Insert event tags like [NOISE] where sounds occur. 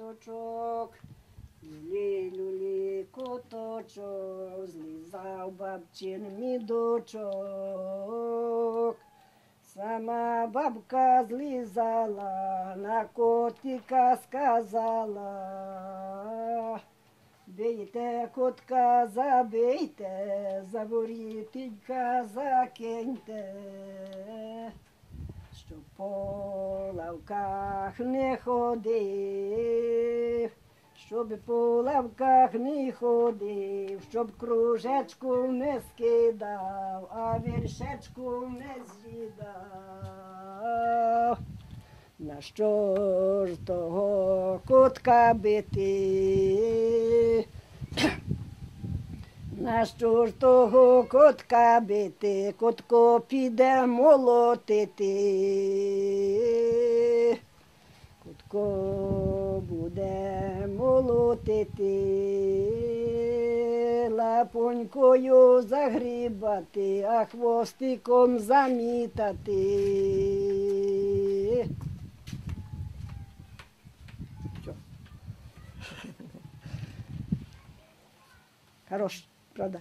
коточок, люлі, люлі, коточок, злізав бабчин мідочок. Сама бабка злізала, на котика сказала. Бийте котка, забийте, за ворітенька закиньте, щоб по лавках не ходив, щоб по лавках не ходив, щоб кружечку не скидав, а віршечку не з'їдав. На що ж того котка бити? [CLEARS THROAT] На що ж того котка бити? Котко піде молотити. Буде молотити, лапонькою загрібати, а хвостиком замітати. [LAUGHS] Хорош, правда?